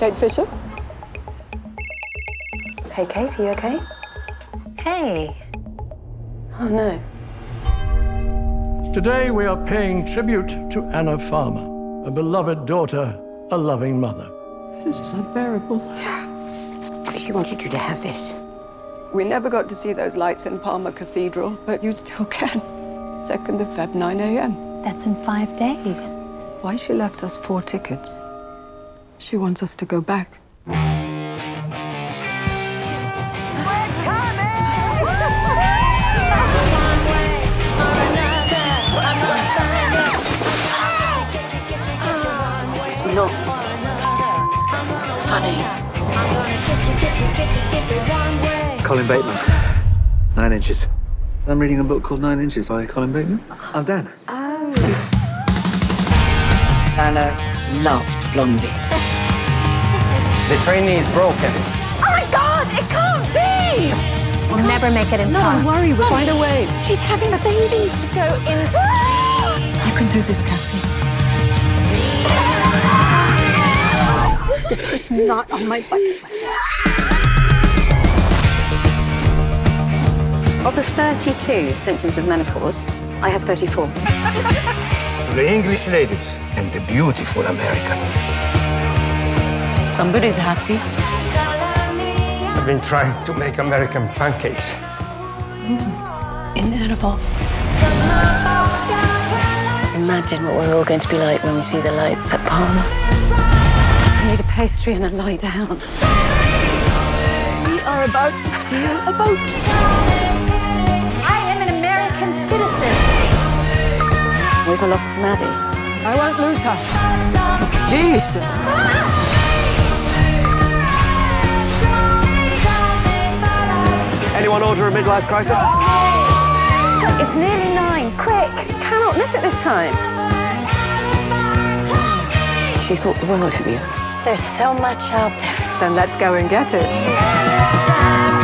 Kate Fisher? Hey, Kate, are you okay? Hey. Oh, no. Today we are paying tribute to Anna Farmer, a beloved daughter, a loving mother. This is unbearable. She wanted you to have this. We never got to see those lights in Palma Cathedral, but you still can. 2nd of Feb, 9 a.m. That's in five days. Why she left us four tickets? She wants us to go back. It's not funny. Colin Bateman. Nine Inches. I'm reading a book called Nine Inches by Colin Bateman. I'm Dan. Oh. Anna loved Blondie. The trainee is broken. Oh my god, it can't be! We'll never make it in time. Don't worry, we'll find a way. She's having a baby to go in. You can do this, Cassie. This was not on my bucket list. Of the 32 symptoms of menopause, I have 34. To the English ladies and the beautiful American. Somebody's happy. I've been trying to make American pancakes. Hmm. Inedible. Imagine what we're all going to be like when we see the lights at Palma. I need a pastry and a lie down. We are about to steal a boat. I am an American citizen. We've lost Maddie. I won't lose her. Jesus. Anyone order a midlife crisis? It's nearly nine. Quick, cannot miss it this time. She thought the world of you. There's so much out there. Then let's go and get it.